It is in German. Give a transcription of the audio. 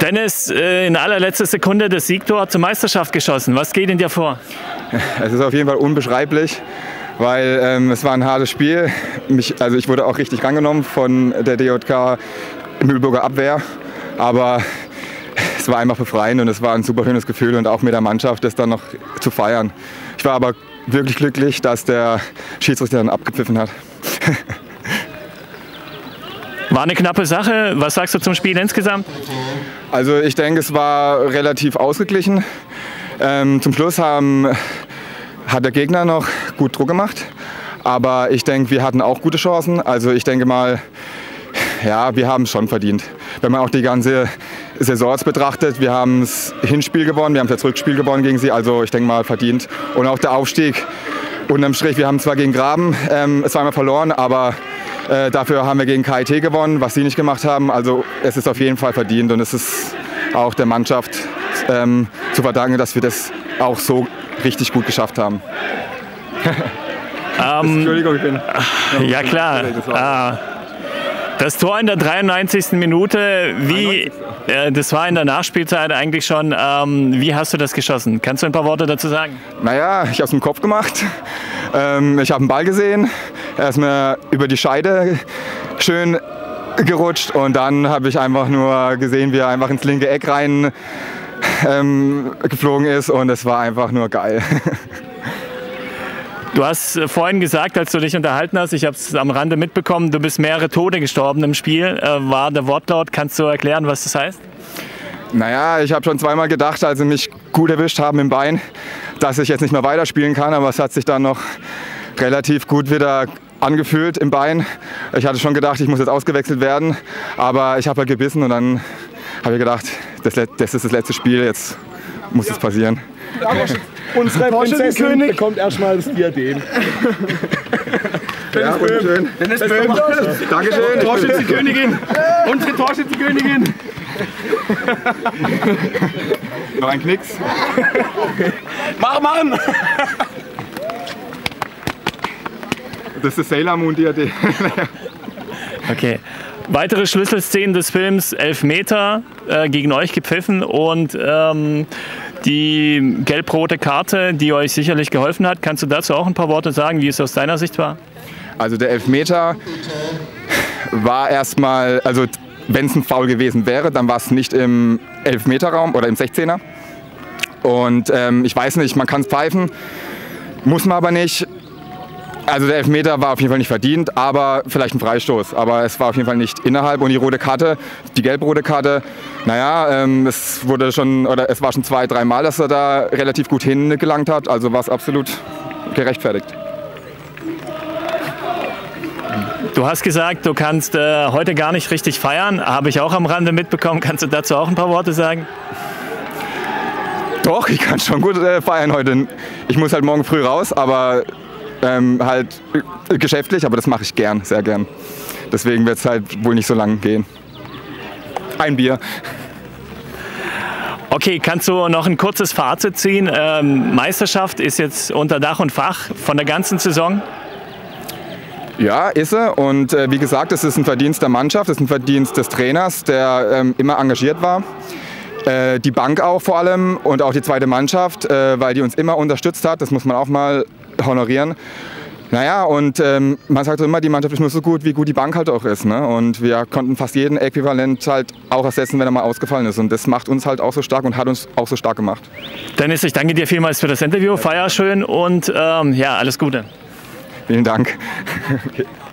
Dennis, äh, in allerletzter Sekunde das Siegtor zur Meisterschaft geschossen. Was geht in dir vor? Es ist auf jeden Fall unbeschreiblich, weil ähm, es war ein hartes Spiel. Mich, also ich wurde auch richtig rangenommen von der DJK Mühlburger Abwehr. Aber es war einfach befreiend und es war ein super schönes Gefühl und auch mit der Mannschaft das dann noch zu feiern. Ich war aber wirklich glücklich, dass der Schiedsrichter dann abgepfiffen hat. War eine knappe Sache. Was sagst du zum Spiel insgesamt? Also ich denke, es war relativ ausgeglichen. Ähm, zum Schluss haben, hat der Gegner noch gut Druck gemacht. Aber ich denke, wir hatten auch gute Chancen. Also ich denke mal, ja, wir haben es schon verdient. Wenn man auch die ganze Saison betrachtet, wir haben das Hinspiel gewonnen, wir haben das Rückspiel gewonnen gegen sie. Also ich denke mal verdient. Und auch der Aufstieg unterm Strich, wir haben zwar gegen Graben ähm, zweimal verloren, aber äh, dafür haben wir gegen KIT gewonnen, was sie nicht gemacht haben. Also es ist auf jeden Fall verdient und es ist auch der Mannschaft ähm, zu verdanken, dass wir das auch so richtig gut geschafft haben. ähm, Entschuldigung, ich bin. Ja klar. Ah. Das Tor in der 93. Minute, wie, äh, das war in der Nachspielzeit eigentlich schon. Ähm, wie hast du das geschossen? Kannst du ein paar Worte dazu sagen? Naja, ich habe es im Kopf gemacht. Ähm, ich habe einen Ball gesehen. Er ist mir über die Scheide schön gerutscht und dann habe ich einfach nur gesehen, wie er einfach ins linke Eck rein ähm, geflogen ist und es war einfach nur geil. Du hast äh, vorhin gesagt, als du dich unterhalten hast, ich habe es am Rande mitbekommen, du bist mehrere Tode gestorben im Spiel. Äh, war der Wortlaut? Kannst du erklären, was das heißt? Naja, ich habe schon zweimal gedacht, als sie mich gut erwischt haben im Bein, dass ich jetzt nicht mehr weiterspielen kann, aber es hat sich dann noch relativ gut wieder angefühlt im Bein. Ich hatte schon gedacht, ich muss jetzt ausgewechselt werden, aber ich habe halt gebissen und dann habe ich gedacht, das, das, ist das letzte Spiel, jetzt muss es passieren. Unsere Prinzessin bekommt erstmal das Diadem. Dennis ja, Böhm. Dennis Böhm. Dankeschön. Torschützenkönigin. Unsere Torschützenkönigin. Noch ein Knicks. Mach, machen! Das ist Sailor Moon Diadem. okay. Weitere Schlüsselszenen des Films, Elfmeter äh, gegen euch gepfiffen und ähm, die gelb-rote Karte, die euch sicherlich geholfen hat. Kannst du dazu auch ein paar Worte sagen, wie es aus deiner Sicht war? Also der Elfmeter war erstmal, also wenn es ein Foul gewesen wäre, dann war es nicht im Elfmeterraum oder im 16er. Und ähm, ich weiß nicht, man kann es pfeifen, muss man aber nicht. Also der Elfmeter war auf jeden Fall nicht verdient, aber vielleicht ein Freistoß. Aber es war auf jeden Fall nicht innerhalb. Und die rote Karte, die gelb-rote Karte, naja, ähm, es wurde schon, oder es war schon zwei, dreimal, dass er da relativ gut hingelangt hat. Also war es absolut gerechtfertigt. Du hast gesagt, du kannst äh, heute gar nicht richtig feiern. Habe ich auch am Rande mitbekommen. Kannst du dazu auch ein paar Worte sagen? Doch, ich kann schon gut äh, feiern heute. Ich muss halt morgen früh raus, aber ähm, halt äh, geschäftlich, aber das mache ich gern, sehr gern. Deswegen wird es halt wohl nicht so lang gehen. Ein Bier. Okay, kannst du noch ein kurzes Fazit ziehen? Ähm, Meisterschaft ist jetzt unter Dach und Fach von der ganzen Saison. Ja, ist er. Und äh, wie gesagt, es ist ein Verdienst der Mannschaft, es ist ein Verdienst des Trainers, der ähm, immer engagiert war. Äh, die Bank auch vor allem und auch die zweite Mannschaft, äh, weil die uns immer unterstützt hat. Das muss man auch mal honorieren. Naja, und ähm, man sagt immer, die Mannschaft ist nur so gut, wie gut die Bank halt auch ist. Ne? Und wir konnten fast jeden Äquivalent halt auch ersetzen, wenn er mal ausgefallen ist. Und das macht uns halt auch so stark und hat uns auch so stark gemacht. Dennis, ich danke dir vielmals für das Interview. Feier schön und ähm, ja, alles Gute. Vielen Dank. okay.